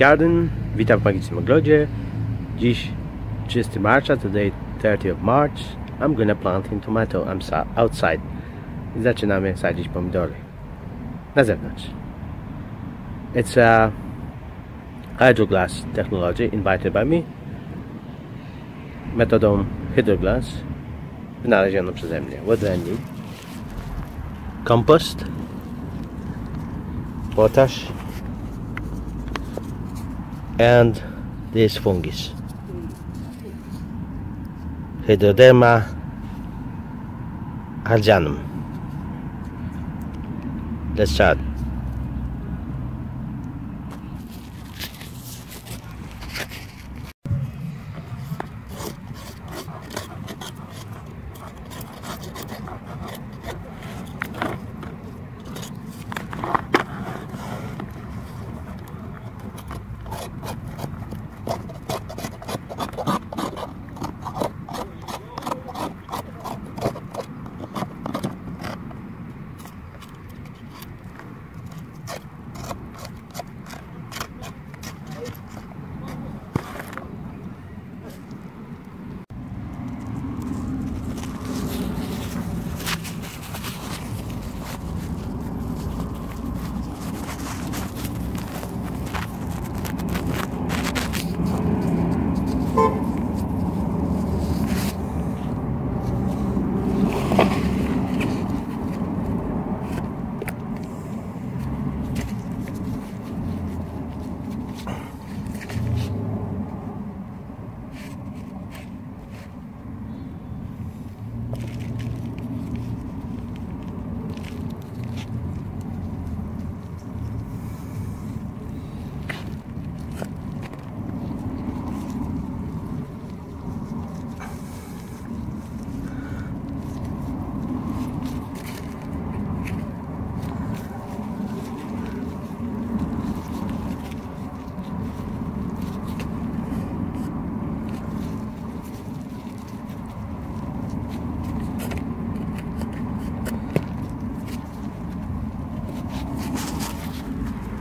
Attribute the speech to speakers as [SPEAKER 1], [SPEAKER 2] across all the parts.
[SPEAKER 1] Garden, witam w magicznym ogrodzie. Dziś 30 marca, today 30 of March. I'm gonna planting tomato I'm outside. Zaczynamy sadzić pomidory. Na zewnątrz. It's a hydroglass technology invented by me. Metodą hydroglass wynalezioną przeze mnie. What do I need? Compost. Potash. And this fungus. Trichoderma harzianum let's start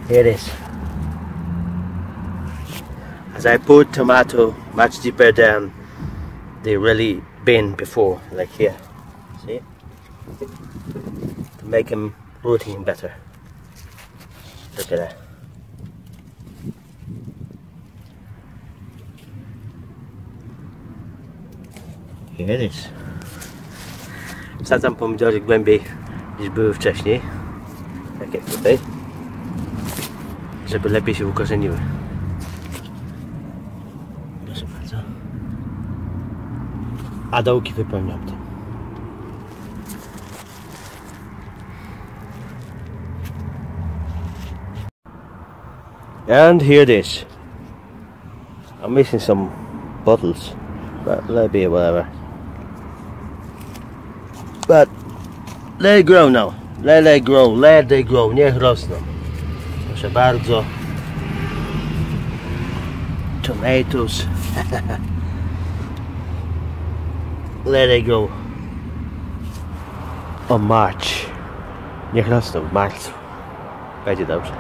[SPEAKER 1] Here it is. As I put tomato much deeper than they really been before, like here. See? To make them rooting better. Look at that. Here eh? it is. Wsadzam pomidory głębiej niż były wcześniej. Tak jak tutaj żeby lepiej się ukorzeniły. Proszę bardzo. A dołki wypełniam tym. And here it is. I'm missing some bottles, but let be whatever. But let it grow now. Let it grow, let it grow. Niech rosną. Proszę bardzo. Tomatoes. Let it go. O March. Niech rosną w marcu. Będzie dobrze.